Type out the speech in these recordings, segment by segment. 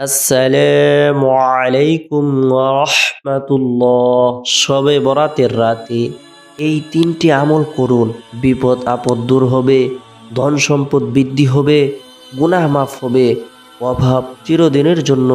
আসসালামু আলাইকুম রহমাতুল্লাহ সবে বরাতের রাতে এই তিনটি আমল করুন। বিপদ আপদ দূর হবে, ধন সম্পদ বৃদ্ধি হবে, গুনাহ মাফ হবে, অভাব চিরদিনের জন্য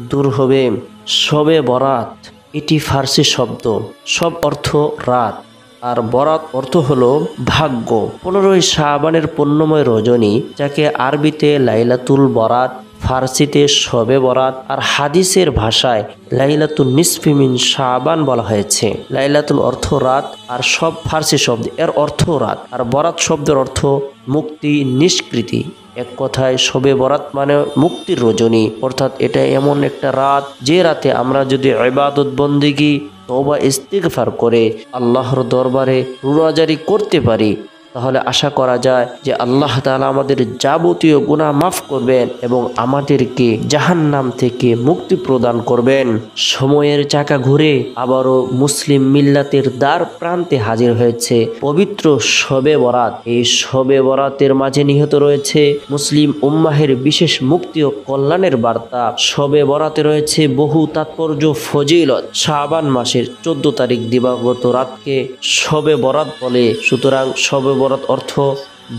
দূর হবে। সবে বরাত, এটি ফার্সি শব্দ। সব অর্থ রাত। আর বরাত অর্থ হলো ভাগ্য। পনেরোই শাহবানের পণ্যময় রজনী, যাকে আরবিতে লাইলাতুল বরাত ফার্সিতে শবে বরাত আর হাদিসের ভাষায় লাইলাতুল নিসফিমিন শাহবান বলা হয়েছে। লাইলাতুল অর্থ রাত আর সব ফার্সি শব্দ এর অর্থ রাত। আর বরাত শব্দের অর্থ মুক্তি, নিষ্কৃতি। এক কথায় শবে বরাত মানে মুক্তির রজনী। অর্থাৎ এটা এমন একটা রাত যে রাতে আমরা যদি ইবাদত বন্দিগি তবা ইস্তিগফার করে, আল্লাহর দরবারে রুরাজারি করতে পারি তাহলে আশা করা যায় যে আল্লাহ তাআলা আমাদের যাবতীয় গুনাহ মাফ করবেন এবং আমাদেরকে জাহান্নাম থেকে মুক্তি প্রদান করবেন। সময়ের চাকা ঘুরে আবারও মুসলিম মিল্লাতের দ্বার প্রান্তে হাজির হয়েছে পবিত্র শবে বরাত। এই শবে বরাতের মাঝে নিহত রয়েছে মুসলিম উম্মাহের বিশেষ মুক্তি ও কল্যাণের বার্তা। শবে বরাতে রয়েছে বহু তাৎপর্য ফজিলত। শাবান মাসের চোদ্দ তারিখ দিবাগত রাতকে শবে বরাত বলে। সুতরাং শবে বরাত অর্থ,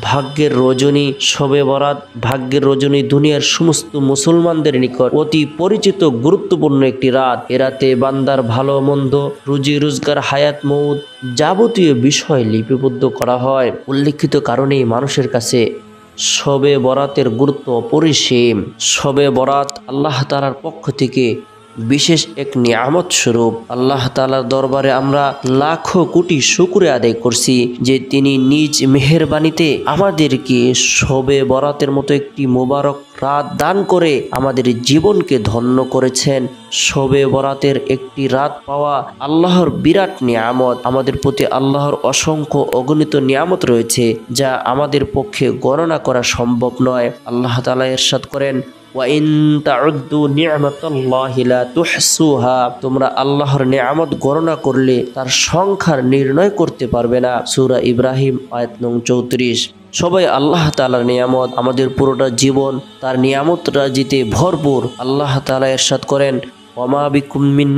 ভাগ্যের রজনী শবে বরাত, ভাগ্যের রজনী দুনিয়ার সমস্ত মুসলমানদের নিকট অতি পরিচিত, গুরুত্বপূর্ণ একটি রাত। এ রাতে বান্দার ভালো মন্দ, রুজি রোজগার, হায়াত, মৌত যাবতীয় বিষয় লিপিবদ্ধ করা হয়। উল্লেখিত কারণেই মানুষের কাছে শবে বরাতের গুরুত্ব অপরিসীম। শবে বরাত আল্লাহ তালার পক্ষ থেকে বিশেষ এক নিয়ামত স্বরূপ আল্লাহ তালার দরবারে আমরা লাখো কোটি শুকুরে আদায় করছি যে তিনি নিজ মেহেরবানিতে আমাদেরকে শবে বরাতের মতো একটি মোবারক রাত দান করে আমাদের জীবনকে ধন্য করেছেন। শবে বরাতের একটি রাত পাওয়া আল্লাহর বিরাট নিয়ামত। আমাদের প্রতি আল্লাহর অসংখ্য অগণিত নিয়ামত রয়েছে যা আমাদের পক্ষে গণনা করা সম্ভব নয়। আল্লাহ তালা এরশাদ করেন ওয়াইন তাউদ্দু নি'মাতাল্লাহি তুহসুহা, তোমরা আল্লাহর নিয়ামত গণনা করলে তার সংখ্যার নির্ণয় করতে পারবে না। সূরা ইব্রাহিম, আয়াত নং চৌত্রিশ। সবাই আল্লাহ তালার নিয়ামত, আমাদের পুরোটা জীবন তার নিয়ামত রাজিতে ভরপুর, আল্লাহ তালা এরশাদ করেন, ওমা বিকুম মিন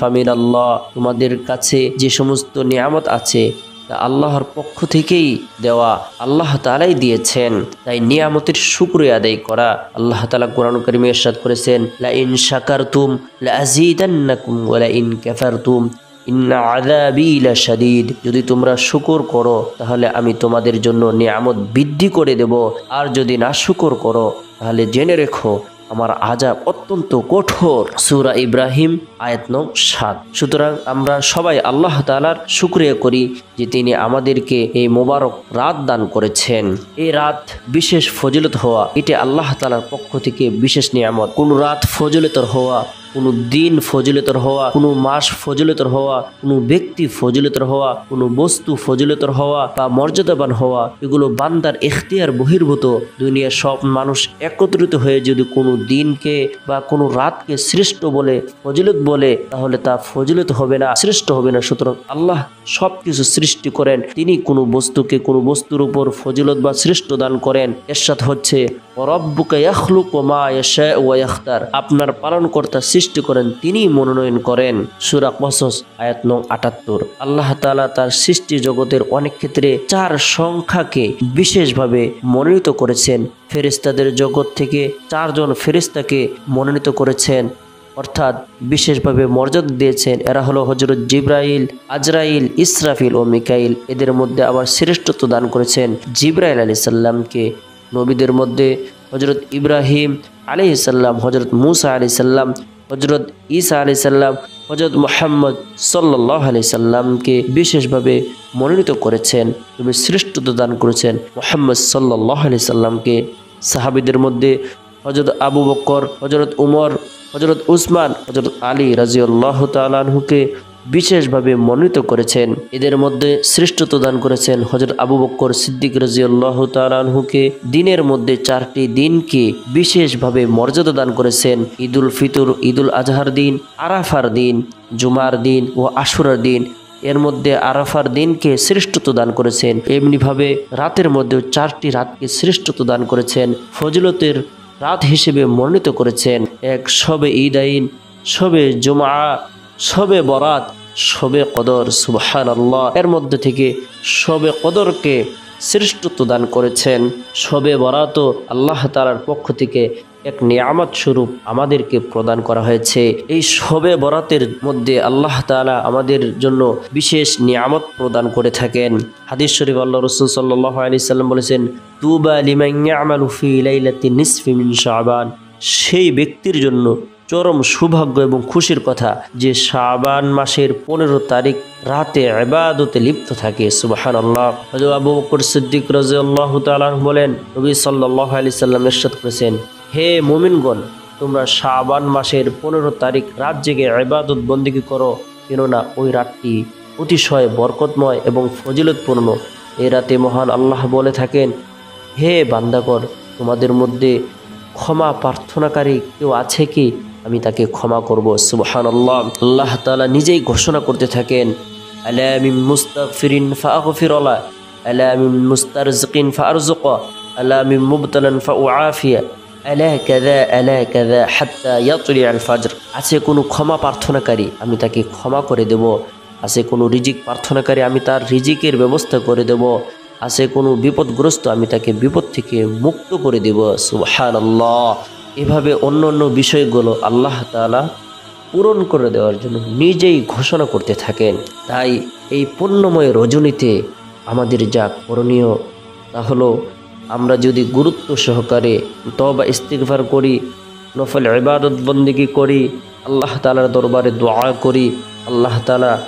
ফামিন আল্লাহ তোমাদের কাছে যে সমস্ত নিয়ামত আছে তা আল্লাহর পক্ষ থেকেই দেওয়া আল্লাহ তালাই দিয়েছেন। তাই নিয়ামতের শুক্রিয়া আদায় করা আল্লাহ তালা কোরআন করিমে এরশাদ করেছেন লা ইন শাকারতুম লা আযীদান্নাকুম ওয়া লা ইন আযাবি লাশাদীদ। যদি তোমরা শুকর করো, তাহলে আমি তোমাদের জন্য নিয়ামত বৃদ্ধি করে দেব। আর যদি না শুকর করো, তাহলে জেনে রেখো আমার আজাব অত্যন্ত কঠোর। সুরা ইব্রাহিম, আয়াত নং সাত। সুতরাং আমরা সবাই আল্লাহ তালার শুক্রিয়া করি যে তিনি আমাদেরকে এই মোবারক রাত দান করেছেন। এই রাত বিশেষ ফজিলত হওয়া, এটি আল্লাহ তালার পক্ষ থেকে বিশেষ নিয়ামত। কোন রাত ফজিলতর হওয়া কোনো দিন ফজিলতর হওয়া, কোনো মাস ফজিলতর হওয়া, কোনো ব্যক্তি ফজিলতর হওয়া, কোনো বস্তু ফজিলতর হওয়া বা মর্যাদাবান হওয়া, এগুলো বান্দার এখতিয়ার বহির্ভূত। দুনিয়ার সব মানুষ একত্রিত হয়ে যদি কোনো দিনকে বা কোনো রাতকে শ্রেষ্ঠ বলে, ফজিলত বলে, তাহলে তা ফজিলত হবে না, শ্রেষ্ঠ হবে না। সুতরাং আল্লাহ সব কিছু সৃষ্টি করেন, তিনি কোনো বস্তুকে কোনো বস্তুর উপর ফজিলত বা শ্রেষ্ঠ দান করেন। এর সাথে হচ্ছে আপনার পালনকর্তা সৃষ্টি করেন তিনি মনোনয়ন করেন। সূরা কসস, আয়াত নং 78 আল্লাহ তাআলা তার সৃষ্টি জগতের অনেক ক্ষেত্রে চার সংখ্যাকে বিশেষভাবে মনোনীত করেছেন। ফেরেশতাদের জগৎ থেকে চারজন ফেরেশতাকে মনোনীত করেছেন। অর্থাৎ বিশেষভাবে মর্যাদা দিয়েছেন এরা হলো হজরত জিব্রাইল, আজরাইল, ইসরাফিল ও মিকাইল। এদের মধ্যে আবার শ্রেষ্ঠত্ব দান করেছেন জিব্রাইল আলী সাল্লামকে নবীদের মধ্যে হজরত ইব্রাহিম আলি সাল্লাম হজরত মুসা আলি সাল্লাম হজরত ঈসা আলি সাল্লাম হজরত মোহাম্মদ সাল্লাহ আলি সাল্লামকে বিশেষভাবে মনোনীত করেছেন তবে শ্রেষ্ঠত্ব দান করেছেন মোহাম্মদ সাল্লাহ আলি সাল্লামকে। সাহাবিদের মধ্যে হজরত আবু বক্কর হজরত উমর হজরত উসমান হজরত আলী রাজিউল্লাহ তালাহুকে বিশেষভাবে মনোনীত করেছেন। এদের মধ্যে শ্রেষ্ঠত্ব দান করেছেন হজরত আবু বক্কর সিদ্দিক রাজিউল্লাহ তালাহুকে দিনের মধ্যে চারটি দিনকে বিশেষভাবে মর্যাদা দান করেছেন। ঈদুল ফিতর, ঈদুল আজহার দিন, আরাফার দিন, জুমার দিন ও আশুরার দিন। এর মধ্যে আরাফার দিনকে শ্রেষ্ঠত্ব দান করেছেন। এমনিভাবে রাতের মধ্যেও চারটি রাতকে শ্রেষ্ঠত্ব দান করেছেন। ফজলতের রাত হিসেবে মনোনীত করেছেন। এক, সবে ঈদ আইন, সবে জুমা সবে বরাত সবে কদর সুবহান আল্লাহ এর মধ্যে থেকে সবে কদরকে শ্রেষ্ঠত্ব দান করেছেন। সবে বরাত আল্লাহ তালার পক্ষ থেকে এক নিয়ামত স্বরূপ আমাদেরকে প্রদান করা হয়েছে। এই সবে বরাতের মধ্যে আল্লাহ তাআলা আমাদের জন্য বিশেষ নিয়ামত প্রদান করে থাকেন। হাদিস শরীফ আল্লাহ রসুল সাল্লাহ আলি সাল্লাম বলেছেন, তুবা লিমান ইয়ামালু ফি লাইলাতি নিসফি মিন শাবান। সেই ব্যক্তির জন্য চরম সৌভাগ্য এবং খুশির কথা যে শাবান মাসের পনেরো তারিখ রাতে এবাদতে লিপ্ত থাকে সুবাহান আল্লাহ আবু বকর সিদ্দিক রাজি আল্লাহ বলেন, নবী সাল্লাহ আলি সাল্লাম এরশাদ করেছেন, হে মোমিনগণ, তোমরা শাবান মাসের পনেরো তারিখ রাত জেগে এবাদত বন্দিগি করো, কেননা ওই রাতটি অতিশয় বরকতময় এবং ফজিলতপূর্ণ। এ রাতে মহান আল্লাহ বলে থাকেন, হে বান্দাগণ, তোমাদের মধ্যে ক্ষমা প্রার্থনাকারী কেউ আছে কি? আমি তাকে ক্ষমা করব সুবহান আল্লাহ আল্লাহ তালা নিজেই ঘোষণা করতে থাকেন আছে কোনো ক্ষমা প্রার্থনাকারী, আমি তাকে ক্ষমা করে দেব। আছে কোনো রিজিক প্রার্থনাকারী, আমি তার রিজিকের ব্যবস্থা করে দেব। আছে কোনো বিপদগ্রস্ত, আমি তাকে বিপদ থেকে মুক্ত করে দেব সুবহান আল্লাহ এভাবে অন্য অন্য বিষয়গুলো আল্লাহ তালা পূরণ করে দেওয়ার জন্য নিজেই ঘোষণা করতে থাকেন। তাই এই পুণ্যময় রজনীতে আমাদের যা করণীয় তা হলো, আমরা যদি গুরুত্ব সহকারে তবা ইস্তিগফার করি, নফল ইবাদত বন্দিগি করি, আল্লাহ তালার দরবারে দোয়া করি, আল্লাহ তালা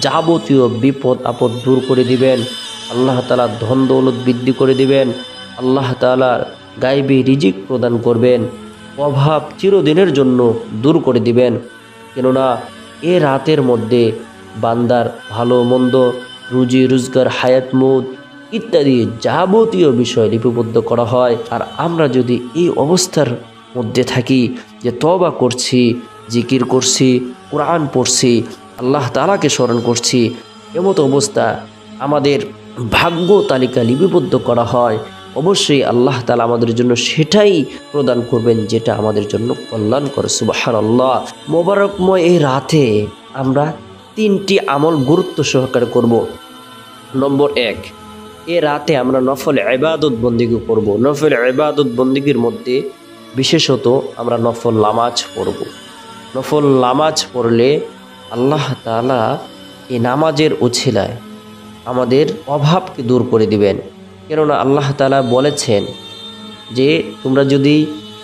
যাবতীয় বিপদ আপদ দূর করে দিবেন, আল্লাহ তালা ধন দৌলত বৃদ্ধি করে দিবেন, আল্লাহ তালা গাইবী রিজিক প্রদান করবেন। অভাব চিরদিনের জন্য দূর করে দিবেন। কেননা এ রাতের মধ্যে বান্দার ভালো মন্দ, রুজি, রোজগার, হায়াত মুদ ইত্যাদি যাবতীয় বিষয় লিপিবদ্ধ করা হয়। আর আমরা যদি এই অবস্থার মধ্যে থাকি যে তবা করছি, জিকির করছি, কোরআন পড়ছি, আল্লাহ তালাকে স্মরণ করছি, এমতো অবস্থা আমাদের ভাগ্য তালিকা লিপিবদ্ধ করা হয়। অবশ্যই আল্লাহ তালা আমাদের জন্য সেটাই প্রদান করবেন যেটা আমাদের জন্য কল্যাণ করে সুবাহান আল্লাহ মোবারকময় এই রাতে আমরা তিনটি আমল গুরুত্ব সহকারে করব। নম্বর এক, এ রাতে আমরা নফল এবাদত বন্দিগি করব নফল এবাদত বন্দিগির মধ্যে বিশেষত আমরা নফল লামাজ পড়ব। নফল লামাজ পড়লে আল্লাহ তালা এই নামাজের উছিলায় আমাদের অভাবকে দূর করে দিবেন। কেননা আল্লাহ তালা বলেছেন যে তোমরা যদি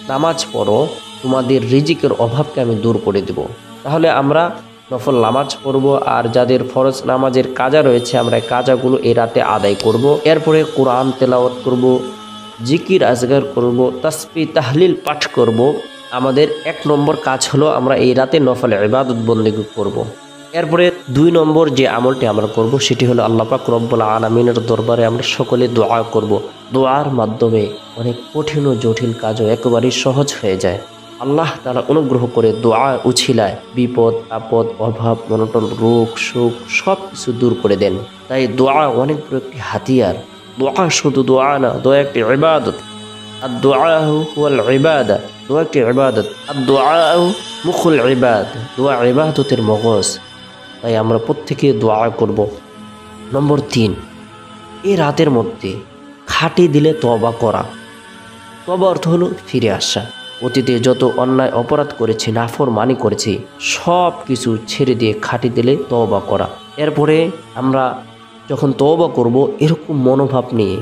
নামাজ পড়ো, তোমাদের রিজিকের অভাবকে আমি দূর করে দেব তাহলে আমরা নফল নামাজ পড়ব আর যাদের ফরজ নামাজের কাজা রয়েছে, আমরা কাজাগুলো এ রাতে আদায় করব। এরপরে কোরআন তেলাওয়াত করব। জিকির আজগার করব তাসপি তাহলিল পাঠ করব। আমাদের এক নম্বর কাজ হলো আমরা এই রাতে নফল ইবাদত বন্দিগি করব। এরপরে দুই নম্বর যে আমলটি আমরা করব, সেটি হলো আল্লাহ পাক রব্বুল আলমিনের দরবারে আমরা সকলে দোয়া করব। দোয়ার মাধ্যমে অনেক কঠিন ও জটিল কাজও একেবারেই সহজ হয়ে যায়। আল্লাহ তারা অনুগ্রহ করে দোয়া উছিলায় বিপদ, আপদ, অভাব, মনোটন, রোগ, শোক সব কিছু দূর করে দেন। তাই দোয়া অনেক একটি হাতিয়ার। দোয়া শুধু দোয়া না, দোয়া একটি ইবাদত। আর দোয়া হুয়াল ইবাদা, দোয়া একটি ইবাদত। আর দোয়া মুখুল ইবাদ, দোয়া ইবাদতের মগজ। তাই আমরা প্রত্যেকে দোয়া করব। নম্বর তিন এই রাতের মধ্যে খাটি দিলে তবা করা। তবা অর্থ হলো ফিরে আসা। অতীতে যত অন্যায়, অপরাধ করেছি নাফর মানি করেছি, সব কিছু ছেড়ে দিয়ে খাটি দিলে তবা করা। এরপরে আমরা যখন তওবা করব, এরকম মনোভাব নিয়ে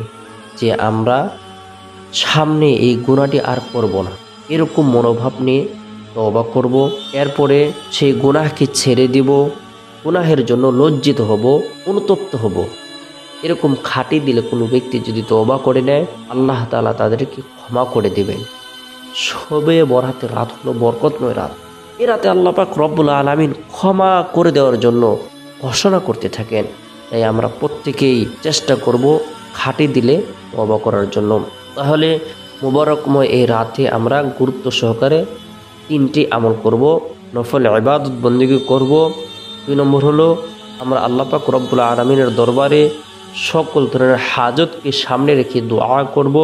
যে আমরা সামনে এই গুণাটি আর করব না। এরকম মনোভাব নিয়ে তবা করব। এরপরে সেই গুনাহকে ছেড়ে দিব। গুনাহের জন্য লজ্জিত হব, অনুতপ্ত হব। এরকম খাটি দিলে কোনো ব্যক্তি যদি তওবা করে নেয়, আল্লাহ তালা তাদেরকে ক্ষমা করে দেবেন। সবে বরাতে রাত হলো, বরকতময় রাত। এ রাতে আল্লাহ পাক রব্বুল আলমিন ক্ষমা করে দেওয়ার জন্য ঘোষণা করতে থাকেন। তাই আমরা প্রত্যেকেই চেষ্টা করব খাটি দিলে তবা করার জন্য। তাহলে মুবারকময় এই রাতে আমরা গুরুত্ব সহকারে তিনটি আমল করব, নফল ইবাদত বন্দিগি করব দুই নম্বর হলো, আমরা আল্লাপাক রব্বুল আলমিনের দরবারে সকল ধরনের হাজতকে সামনে রেখে দোয়া করব।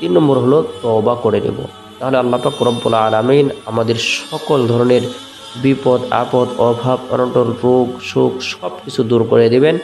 তিন নম্বর হলো তবা করে নেব। তাহলে আল্লাপাক রব্বুল আলমিন আমাদের সকল ধরনের বিপদ, আপদ, অভাব, অনটন, রোগ, শোক সব কিছু দূর করে দেবেন।